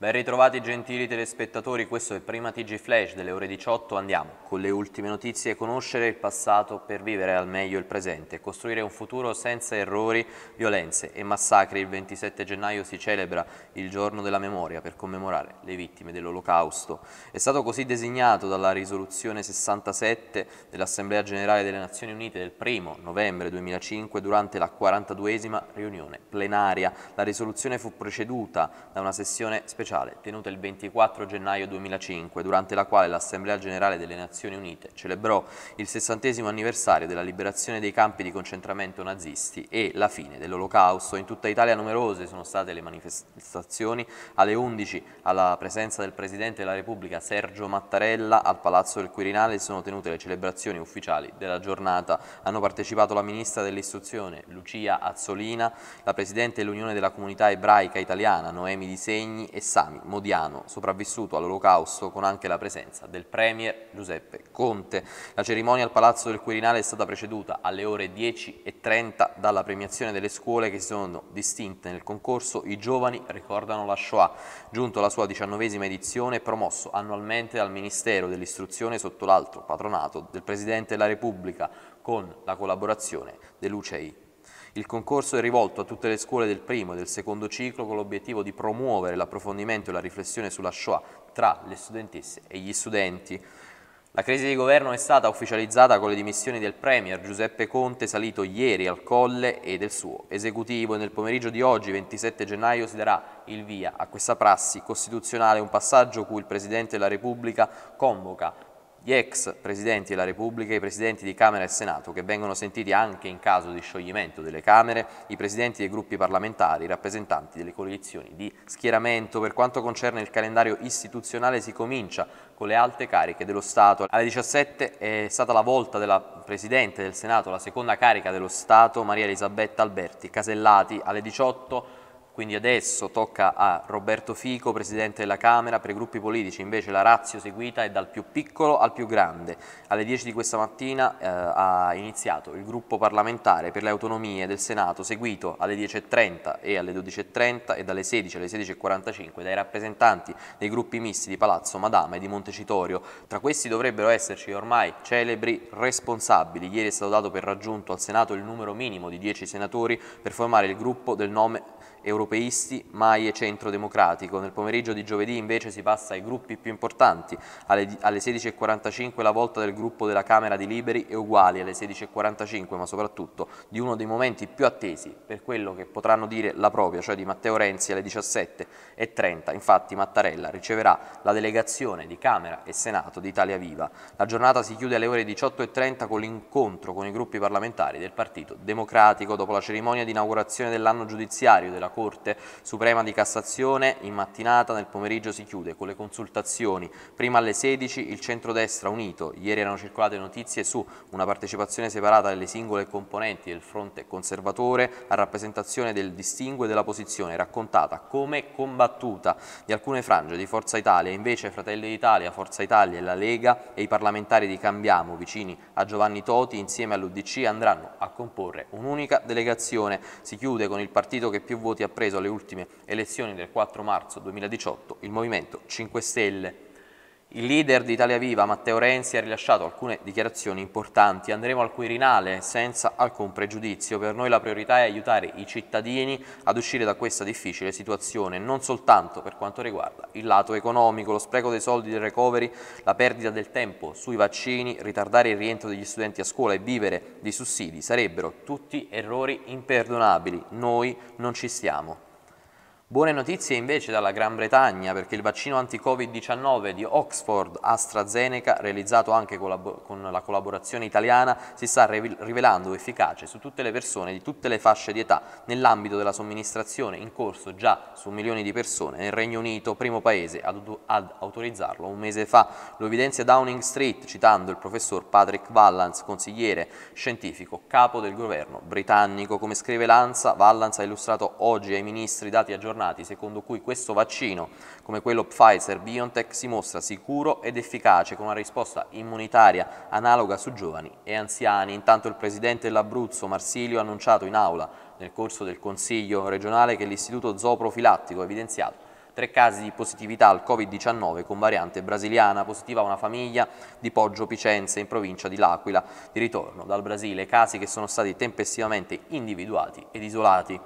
Ben ritrovati gentili telespettatori, questo è Prima TG Flash delle ore 18, andiamo con le ultime notizie, conoscere il passato per vivere al meglio il presente, costruire un futuro senza errori, violenze e massacri. Il 27 gennaio si celebra il giorno della memoria per commemorare le vittime dell'Olocausto. È stato così designato dalla risoluzione 67 dell'Assemblea Generale delle Nazioni Unite del 1 novembre 2005 durante la 42esima riunione plenaria. La risoluzione fu preceduta da una sessione speciale speciale tenuta il 24 gennaio 2005, durante la quale l'Assemblea Generale delle Nazioni Unite celebrò il sessantesimo anniversario della liberazione dei campi di concentramento nazisti e la fine dell'Olocausto. In tutta Italia numerose sono state le manifestazioni. Alle 11, alla presenza del Presidente della Repubblica Sergio Mattarella, al Palazzo del Quirinale sono tenute le celebrazioni ufficiali della giornata. Hanno partecipato la Ministra dell'Istruzione Lucia Azzolina, la Presidente dell'Unione della Comunità Ebraica Italiana Noemi Di Segni e Sara Sami Modiano, sopravvissuto all'Olocausto con anche la presenza del Premier Giuseppe Conte. La cerimonia al Palazzo del Quirinale è stata preceduta alle ore 10.30 dalla premiazione delle scuole che si sono distinte nel concorso I giovani ricordano la Shoah, giunto alla sua diciannovesima edizione promosso annualmente dal Ministero dell'Istruzione sotto l'altro patronato del Presidente della Repubblica con la collaborazione dell'UCEI. Il concorso è rivolto a tutte le scuole del primo e del secondo ciclo con l'obiettivo di promuovere l'approfondimento e la riflessione sulla Shoah tra le studentesse e gli studenti. La crisi di governo è stata ufficializzata con le dimissioni del Premier Giuseppe Conte salito ieri al Colle e del suo esecutivo nel pomeriggio di oggi, 27 gennaio, si darà il via a questa prassi costituzionale, un passaggio cui il Presidente della Repubblica convoca gli ex Presidenti della Repubblica, i Presidenti di Camera e Senato, che vengono sentiti anche in caso di scioglimento delle Camere, i Presidenti dei gruppi parlamentari, i rappresentanti delle coalizioni di schieramento. Per quanto concerne il calendario istituzionale si comincia con le alte cariche dello Stato. Alle 17 è stata la volta della Presidente del Senato, la seconda carica dello Stato, Maria Elisabetta Alberti Casellati. Alle 18 quindi adesso tocca a Roberto Fico, Presidente della Camera, per i gruppi politici invece la razio seguita è dal più piccolo al più grande. Alle 10 di questa mattina eh, ha iniziato il gruppo parlamentare per le autonomie del Senato, seguito alle 10.30 e alle 12.30 e dalle 16 alle 16.45 dai rappresentanti dei gruppi misti di Palazzo Madama e di Montecitorio. Tra questi dovrebbero esserci ormai celebri responsabili. Ieri è stato dato per raggiunto al Senato il numero minimo di 10 senatori per formare il gruppo del nome europeisti, mai e centro democratico. Nel pomeriggio di giovedì invece si passa ai gruppi più importanti. Alle, alle 16.45 la volta del gruppo della Camera di Liberi e Uguali, alle 16.45 ma soprattutto di uno dei momenti più attesi per quello che potranno dire la propria, cioè di Matteo Renzi alle 17.30. Infatti Mattarella riceverà la delegazione di Camera e Senato di Italia Viva. La giornata si chiude alle ore 18.30 con l'incontro con i gruppi parlamentari del Partito Democratico dopo la cerimonia di inaugurazione dell'anno giudiziario della Corte Suprema di Cassazione in mattinata, nel pomeriggio si chiude con le consultazioni. Prima alle 16 il centrodestra unito, ieri erano circolate notizie su una partecipazione separata delle singole componenti del fronte conservatore a rappresentazione del distinguo e della posizione raccontata come combattuta di alcune frange di Forza Italia, invece Fratelli d'Italia, Forza Italia e la Lega e i parlamentari di Cambiamo vicini a Giovanni Toti insieme all'Udc andranno a comporre un'unica delegazione. Si chiude con il partito che più voti voti ha alle ultime elezioni del 4 marzo 2018 il Movimento 5 Stelle. Il leader di Italia Viva, Matteo Renzi, ha rilasciato alcune dichiarazioni importanti. Andremo al Quirinale senza alcun pregiudizio. Per noi la priorità è aiutare i cittadini ad uscire da questa difficile situazione, non soltanto per quanto riguarda il lato economico, lo spreco dei soldi del recovery, la perdita del tempo sui vaccini, ritardare il rientro degli studenti a scuola e vivere di sussidi sarebbero tutti errori imperdonabili. Noi non ci stiamo. Buone notizie invece dalla Gran Bretagna perché il vaccino anti-Covid-19 di Oxford AstraZeneca, realizzato anche con la collaborazione italiana, si sta rivelando efficace su tutte le persone di tutte le fasce di età nell'ambito della somministrazione in corso già su milioni di persone nel Regno Unito, primo paese ad, autorizzarlo un mese fa. Lo evidenzia Downing Street citando il professor Patrick Vallance, consigliere scientifico, capo del governo britannico. Come scrive Lanza, Vallance ha illustrato oggi ai ministri dati aggiornati aggiornati secondo cui questo vaccino, come quello Pfizer-BioNTech, si mostra sicuro ed efficace con una risposta immunitaria analoga su giovani e anziani. Intanto il presidente dell'Abruzzo, Marsilio, ha annunciato in aula nel corso del Consiglio regionale che l'Istituto Zooprofilattico ha evidenziato tre casi di positività al Covid-19 con variante brasiliana, positiva una famiglia di Poggio Picenze in provincia di L'Aquila, di ritorno dal Brasile, casi che sono stati tempestivamente individuati ed isolati.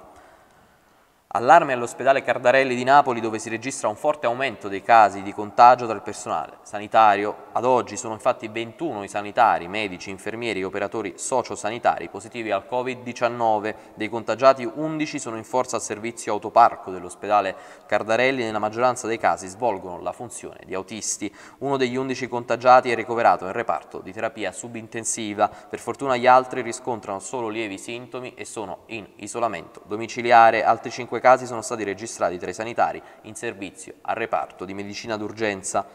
Allarme all'ospedale Cardarelli di Napoli dove si registra un forte aumento dei casi di contagio tra il personale sanitario. Ad oggi sono infatti 21 i sanitari, medici, infermieri e operatori sociosanitari positivi al Covid-19. Dei contagiati 11 sono in forza al servizio autoparco dell'ospedale Cardarelli e nella maggioranza dei casi svolgono la funzione di autisti. Uno degli 11 contagiati è ricoverato in reparto di terapia subintensiva. Per fortuna gli altri riscontrano solo lievi sintomi e sono in isolamento domiciliare. Altri 5 casi sono stati registrati tra i sanitari in servizio al reparto di medicina d'urgenza.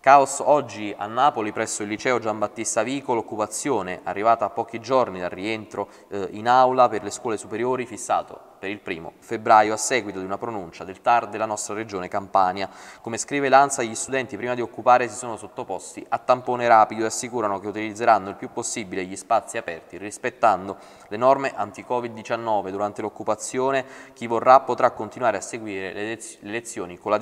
Caos oggi a Napoli presso il liceo Giambattista Vico, l'occupazione arrivata a pochi giorni dal rientro eh, in aula per le scuole superiori fissato per il primo febbraio a seguito di una pronuncia del TAR della nostra regione Campania. Come scrive l'ANSA, gli studenti prima di occupare si sono sottoposti a tampone rapido e assicurano che utilizzeranno il più possibile gli spazi aperti rispettando le norme anti-Covid-19. Durante l'occupazione chi vorrà potrà continuare a seguire le, lezioni con la,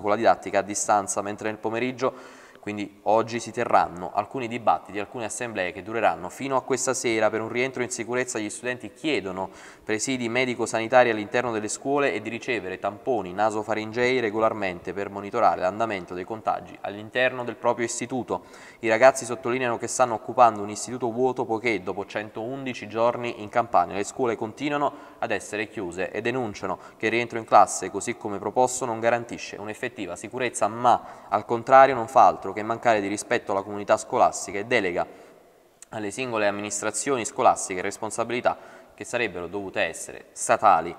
con la didattica a distanza, mentre nel pomeriggio caso quindi oggi si terranno alcuni dibattiti, alcune assemblee che dureranno fino a questa sera. Per un rientro in sicurezza gli studenti chiedono presidi medico-sanitari all'interno delle scuole e di ricevere tamponi nasofaringei regolarmente per monitorare l'andamento dei contagi all'interno del proprio istituto. I ragazzi sottolineano che stanno occupando un istituto vuoto poiché dopo 111 giorni in campagna le scuole continuano ad essere chiuse e denunciano che il rientro in classe così come proposto non garantisce un'effettiva sicurezza ma al contrario non fa altro che che mancare di rispetto alla comunità scolastica e delega alle singole amministrazioni scolastiche responsabilità che sarebbero dovute essere statali.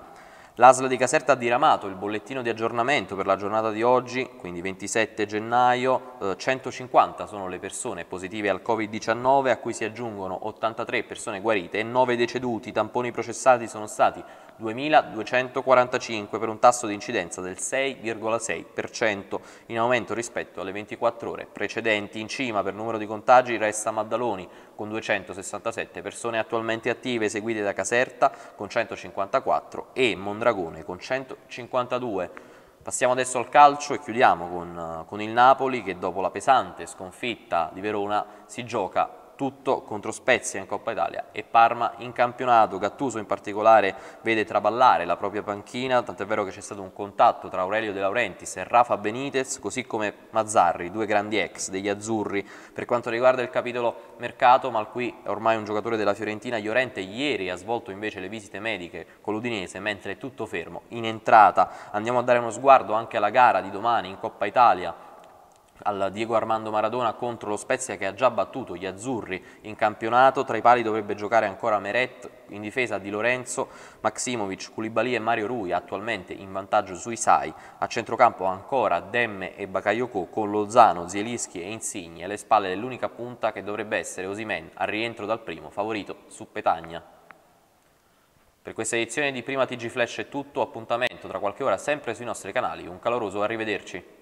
L'ASL di Caserta ha diramato il bollettino di aggiornamento per la giornata di oggi, quindi 27 gennaio, eh, 150 sono le persone positive al Covid-19 a cui si aggiungono 83 persone guarite e 9 deceduti, i tamponi processati sono stati 2.245 per un tasso di incidenza del 6,6%, in aumento rispetto alle 24 ore precedenti. In cima per numero di contagi resta Maddaloni con 267 persone attualmente attive seguite da Caserta con 154 e Mondragone con 152. Passiamo adesso al calcio e chiudiamo con, con il Napoli che dopo la pesante sconfitta di Verona si gioca tutto contro Spezia in Coppa Italia e Parma in campionato. Gattuso in particolare vede traballare la propria panchina, tant'è vero che c'è stato un contatto tra Aurelio De Laurentiis e Rafa Benitez, così come Mazzarri, due grandi ex degli azzurri. Per quanto riguarda il capitolo mercato, Malqui è ormai un giocatore della Fiorentina, Llorente ieri ha svolto invece le visite mediche con l'Udinese, mentre è tutto fermo in entrata. Andiamo a dare uno sguardo anche alla gara di domani in Coppa Italia al Diego Armando Maradona contro lo Spezia che ha già battuto gli azzurri in campionato, tra i pali dovrebbe giocare ancora Meret, in difesa Di Lorenzo, Maximovic, Koulibaly e Mario Rui attualmente in vantaggio sui Sai, a centrocampo ancora Demme e Bakayoko con Lozano, Zielischi e Insigne alle spalle dell'unica punta che dovrebbe essere Osimen al rientro dal primo, favorito su Petagna. Per questa edizione di Prima TG Flash è tutto, appuntamento tra qualche ora sempre sui nostri canali, un caloroso arrivederci.